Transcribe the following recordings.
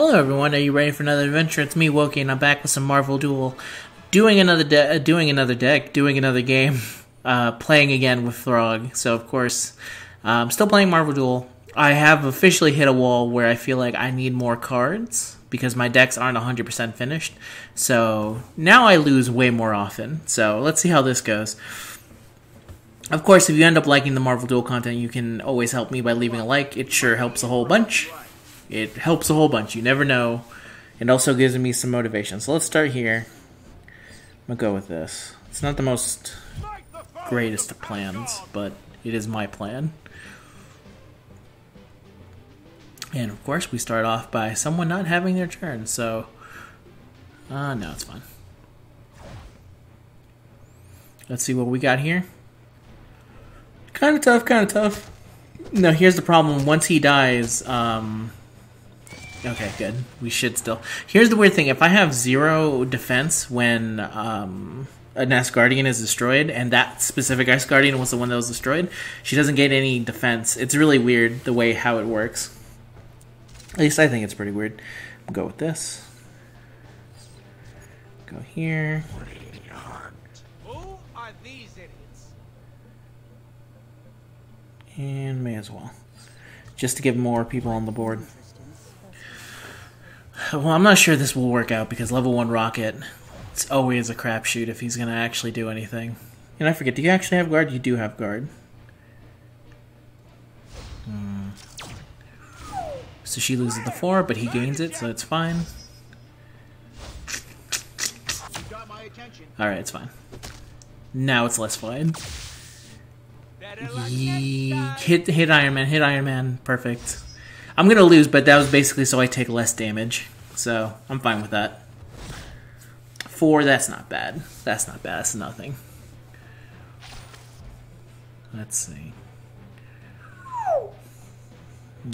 Hello, everyone. Are you ready for another adventure? It's me, Wokey, and I'm back with some Marvel Duel, doing another de- uh, doing another deck, doing another game, uh, playing again with Throg. So, of course, I'm still playing Marvel Duel. I have officially hit a wall where I feel like I need more cards because my decks aren't 100% finished. So now I lose way more often. So let's see how this goes. Of course, if you end up liking the Marvel Duel content, you can always help me by leaving a like. It sure helps a whole bunch. It helps a whole bunch. You never know. It also gives me some motivation. So let's start here. I'm gonna go with this. It's not the most greatest of plans, but it is my plan. And of course, we start off by someone not having their turn, so. Uh, no, it's fine. Let's see what we got here. Kind of tough, kind of tough. No, here's the problem. Once he dies, um, Okay, good. We should still. Here's the weird thing: if I have zero defense when um, an Guardian is destroyed, and that specific Ice Guardian was the one that was destroyed, she doesn't get any defense. It's really weird the way how it works. At least I think it's pretty weird. We'll go with this. Go here. Who are these idiots? And may as well. Just to get more people on the board. Well, I'm not sure this will work out because level 1 Rocket, it's always a crapshoot if he's going to actually do anything. And I forget, do you actually have guard? You do have guard. Hmm. So she loses the 4, but he gains it, so it's fine. Alright, it's fine. Now it's less fine. Ye- hit hit Iron Man, hit Iron Man, perfect. I'm gonna lose, but that was basically so I take less damage, so I'm fine with that. Four, that's not bad. That's not bad. That's nothing. Let's see.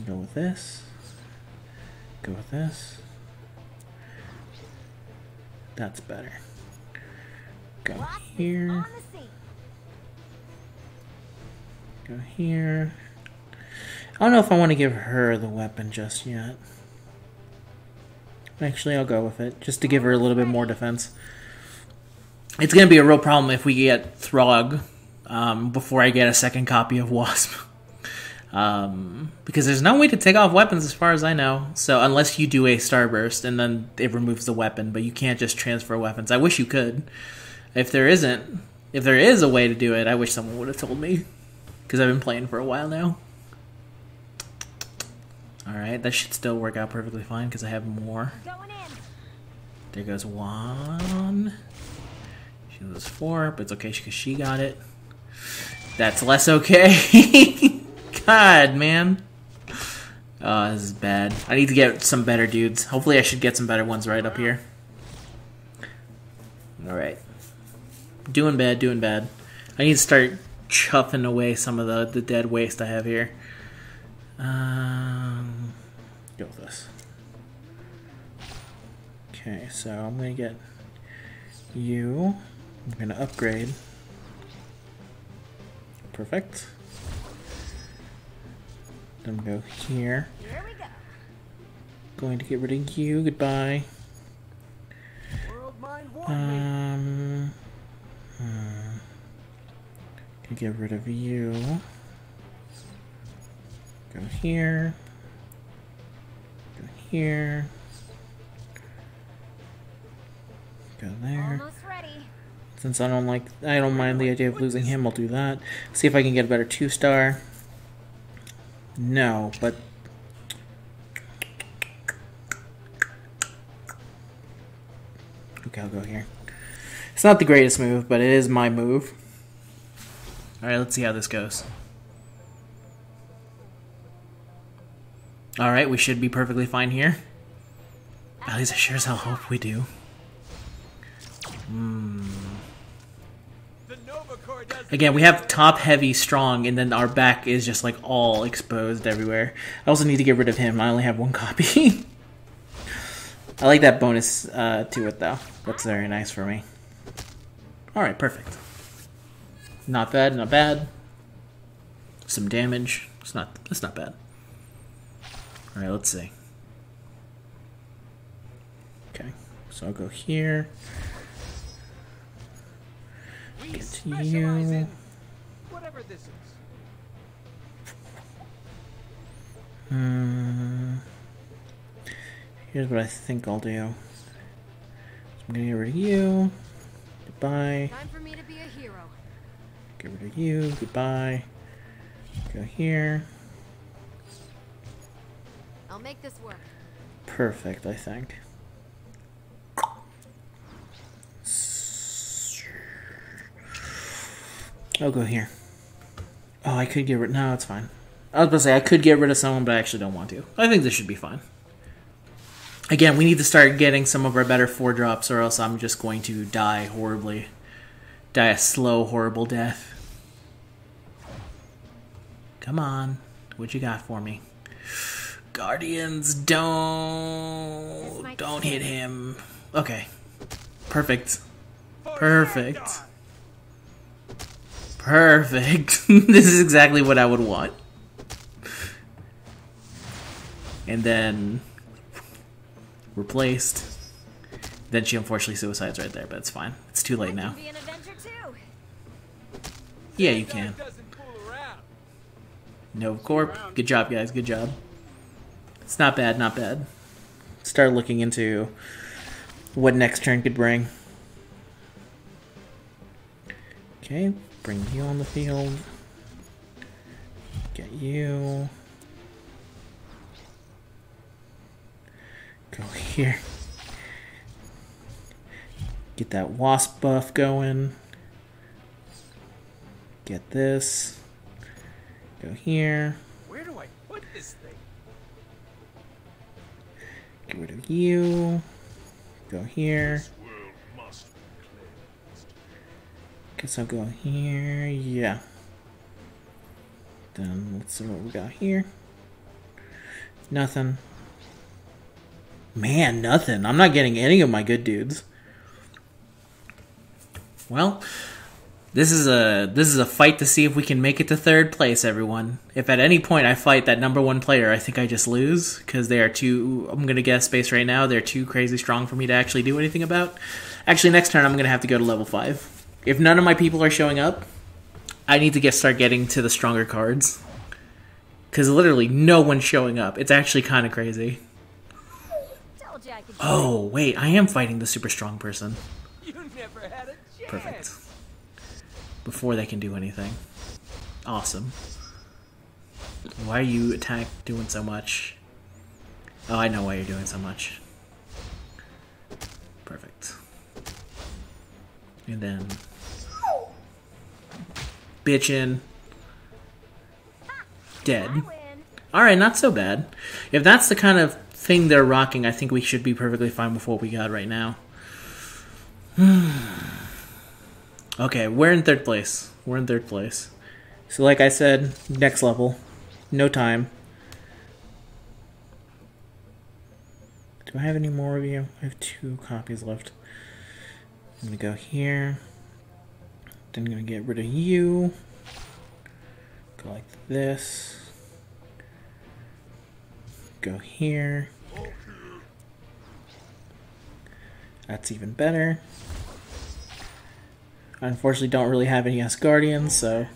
Go with this. Go with this. That's better. Go here. Go here. I don't know if I want to give her the weapon just yet. Actually, I'll go with it, just to give her a little bit more defense. It's going to be a real problem if we get Throg um, before I get a second copy of Wasp. um, because there's no way to take off weapons as far as I know. So, unless you do a Starburst and then it removes the weapon, but you can't just transfer weapons. I wish you could. If there isn't, if there is a way to do it, I wish someone would have told me. Because I've been playing for a while now. Alright, that should still work out perfectly fine because I have more. There goes one. She was four, but it's okay because she got it. That's less okay. God, man. Oh, this is bad. I need to get some better dudes. Hopefully, I should get some better ones right up here. Alright. Doing bad, doing bad. I need to start chuffing away some of the, the dead waste I have here. Um, go with this. Okay, so I'm gonna get you. I'm gonna upgrade. Perfect. Then go here. Here we go. Going to get rid of you. Goodbye. World mind warned me. Um. hmm. Gonna get rid of you. Go here. Go here. Go there. Almost ready. Since I don't like, I don't mind the idea of losing him, I'll do that. See if I can get a better two star. No, but okay, I'll go here. It's not the greatest move, but it is my move. All right, let's see how this goes. All right, we should be perfectly fine here. At least I sure as hell hope we do. The Nova Corps does Again, we have top heavy strong, and then our back is just like all exposed everywhere. I also need to get rid of him. I only have one copy. I like that bonus uh, to it though. That's very nice for me. All right, perfect. Not bad, not bad. Some damage. It's not. It's not bad. All right, let's see. Okay, so I'll go here. Get to you. whatever this is. Hmm. Here's what I think I'll do. So I'm gonna get rid of you. Goodbye. Time for me to be a hero. Get rid of you. Goodbye. Go here. Make this work. Perfect, I think. I'll go here. Oh, I could get rid. No, it's fine. I was about to say I could get rid of someone, but I actually don't want to. I think this should be fine. Again, we need to start getting some of our better four drops, or else I'm just going to die horribly. Die a slow, horrible death. Come on. What you got for me? Guardians, don't. Don't hit him. Okay. Perfect. Perfect. Perfect. this is exactly what I would want. And then replaced. Then she unfortunately suicides right there, but it's fine. It's too late now. Be an adventure too. Yeah, you can. doesn't fool around. No Corp. Good job, guys. Good job. It's not bad, not bad. Start looking into what next turn could bring. Okay, bring you on the field. Get you. Go here. Get that wasp buff going. Get this. Go here. Where do I put this thing? Get rid of you. Go here. Guess I'll go here. Yeah. Then let's see what we got here. Nothing. Man, nothing. I'm not getting any of my good dudes. Well, this is a this is a fight to see if we can make it to third place, everyone. If at any point I fight that number one player, I think I just lose because they are too. I'm gonna guess space right now. They're too crazy strong for me to actually do anything about. Actually, next turn I'm gonna have to go to level five. If none of my people are showing up, I need to get start getting to the stronger cards. Because literally no one's showing up. It's actually kind of crazy. Told you I could. Oh wait, I am fighting the super strong person. You never had a chance. Perfect. Before they can do anything. Awesome. Why are you attack doing so much? Oh, I know why you're doing so much. Perfect. And then bitchin. Dead. Alright, not so bad. If that's the kind of thing they're rocking, I think we should be perfectly fine with what we got right now. Hmm. Okay, we're in third place. We're in third place. So, like I said, next level. No time. Do I have any more of you? I have two copies left. I'm gonna go here. Then I'm gonna get rid of you. Go like this. Go here. That's even better. I unfortunately don't really have any Asgardians, so.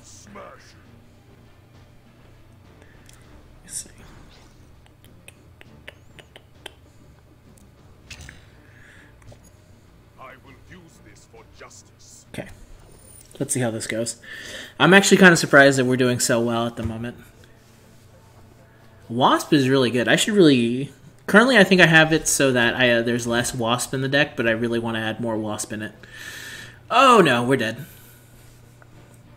Okay. Let's see how this goes. I'm actually kind of surprised that we're doing so well at the moment. Wasp is really good. I should really. Currently, I think I have it so that I uh, there's less Wasp in the deck, but I really want to add more Wasp in it. Oh no, we're dead.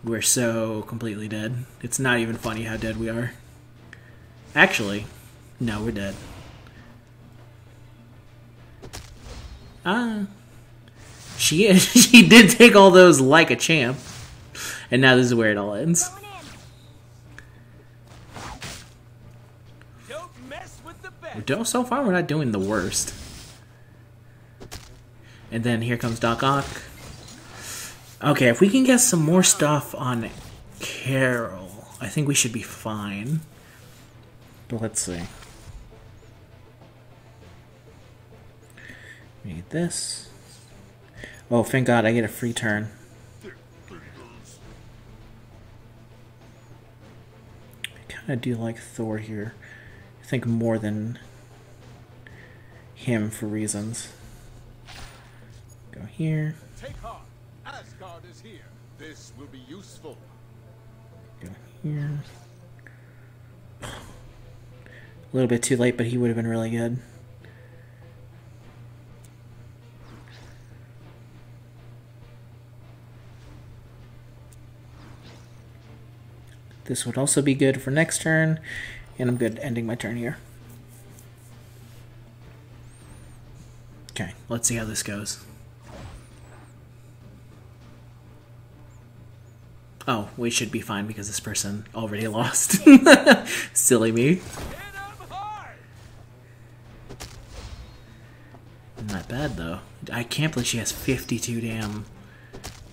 We're so completely dead. It's not even funny how dead we are. Actually, no, we're dead. Ah. She she did take all those like a champ. And now this is where it all ends. Don't mess with the best. Don't- So far, we're not doing the worst. And then here comes Doc Ock. Okay, if we can get some more stuff on Carol, I think we should be fine. But let's see. Need this. Oh, thank God, I get a free turn. I kind of do like Thor here. I think more than him for reasons. Go here. Take heart. Asgard is here. This will be useful. Here. A little bit too late, but he would have been really good. This would also be good for next turn, and I'm good ending my turn here. Okay, let's see how this goes. We should be fine because this person already lost. Silly me. Hit 'em hard. Not bad though. I can't believe she has 52 damn.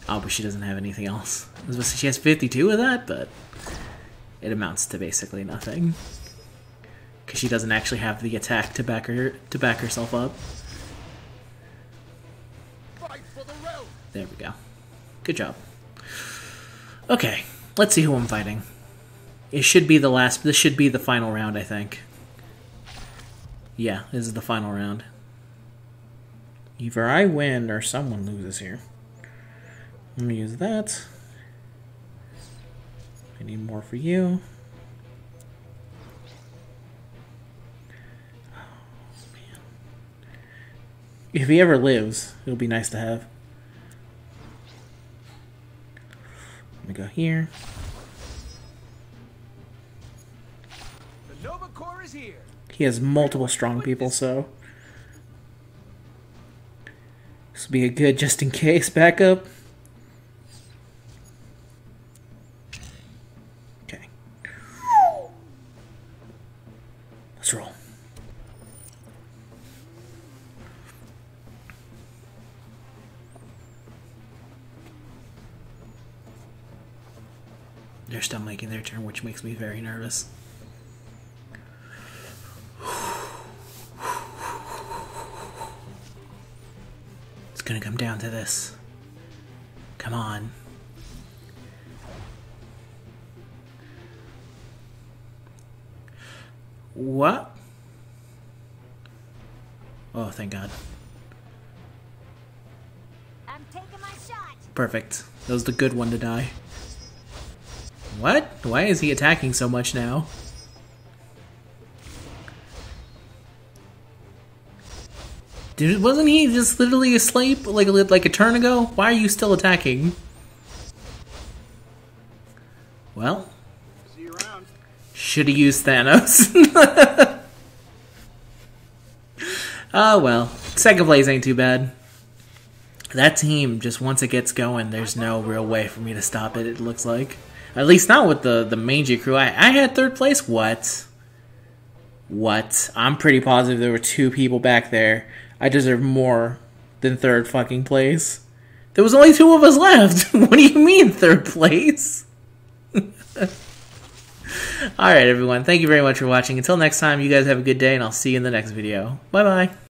Oh, but she doesn't have anything else. I was supposed to say she has 52 of that, but it amounts to basically nothing. Because she doesn't actually have the attack to back her to back herself up. Fight for the. There we go. Good job. Okay, let's see who I'm fighting. It should be the last. This should be the final round, I think. Yeah, this is the final round. Either I win or someone loses here. Let me use that. I need more for you. Oh. If he ever lives, it'll be nice to have. Let me go here. The Nova Corps is here. He has multiple strong people, so this will be a good just in case backup. Makes me very nervous. It's gonna come down to this. Come on. What? Oh, thank God. I'm taking my shot. Perfect. That was the good one to die. What? Why is he attacking so much now? Dude, wasn't he just literally asleep like a, like a turn ago? Why are you still attacking? Well, See you around. should have used Thanos. oh well, second place ain't too bad. That team just once it gets going, there's no real way for me to stop it. It looks like, at least not with the the mangy crew. I I had third place. What? What? I'm pretty positive there were two people back there. I deserve more than third fucking place. There was only two of us left. what do you mean third place? Alright, everyone. Thank you very much for watching. Until next time, you guys have a good day, and I'll see you in the next video. Bye bye.